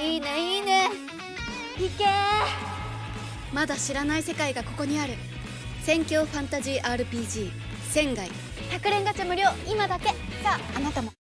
いいねいいね。行けまだ知らない世界がここにある。戦況ファンタジー RPG 仙外100連ガチャ無料。今だけ。さああなたも。